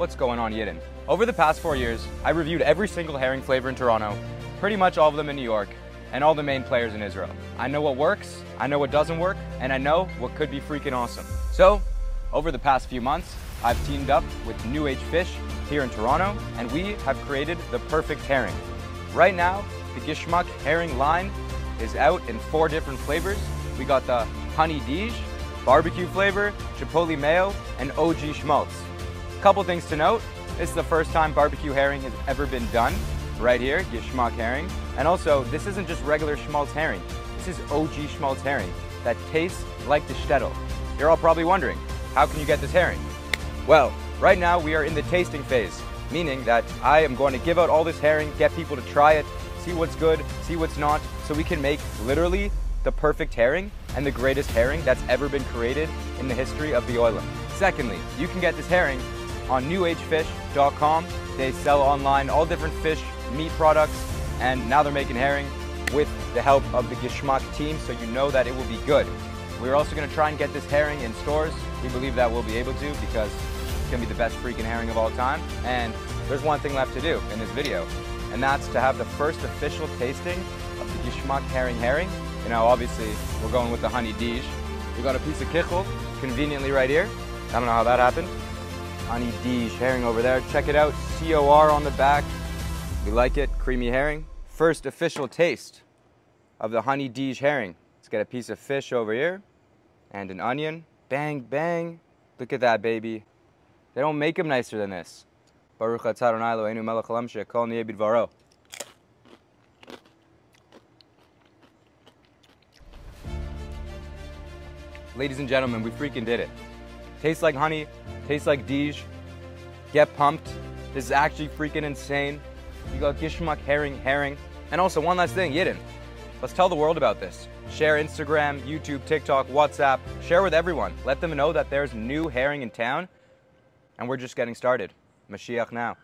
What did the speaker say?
What's going on, Yidden? Over the past four years, I reviewed every single herring flavor in Toronto, pretty much all of them in New York, and all the main players in Israel. I know what works, I know what doesn't work, and I know what could be freaking awesome. So, over the past few months, I've teamed up with Nuage Fish here in Toronto, and we have created the perfect herring. Right now, the Gishmak herring line is out in four different flavors. We got the honey Dige, barbecue flavor, chipotle mayo, and OG schmaltz. Couple things to note, this is the first time barbecue herring has ever been done, right here, Gishmak herring. And also, this isn't just regular schmaltz herring, this is OG schmaltz herring that tastes like the shtetl. You're all probably wondering, how can you get this herring? Well, right now we are in the tasting phase, meaning that I am going to give out all this herring, get people to try it, see what's good, see what's not, so we can make literally the perfect herring and the greatest herring that's ever been created in the history of the oilam. Secondly, you can get this herring on nuagefish.com. They sell online all different fish, meat products, and now they're making herring with the help of the Gishmak team, so you know that it will be good. We're also going to try and get this herring in stores. We believe that we'll be able to because it's going to be the best freaking herring of all time. And there's one thing left to do in this video, and that's to have the first official tasting of the Gishmak herring herring. You know, obviously, we're going with the honey Dige. We got a piece of kichel conveniently right here. I don't know how that happened. Honey Dige herring over there. Check it out, COR on the back. We like it, creamy herring. First official taste of the honey Dige herring. Let's get a piece of fish over here and an onion. Bang, bang. Look at that, baby. They don't make them nicer than this. Baruch Eloheinu melech haolam she'kol niyeh bidvaro. Ladies and gentlemen, we freaking did it. Tastes like honey, tastes like Dige. Get pumped. This is actually freaking insane. You got Gishmak herring, herring. And also, one last thing, Yidden. Let's tell the world about this. Share Instagram, YouTube, TikTok, WhatsApp. Share with everyone. Let them know that there's new herring in town. And we're just getting started. Mashiach now.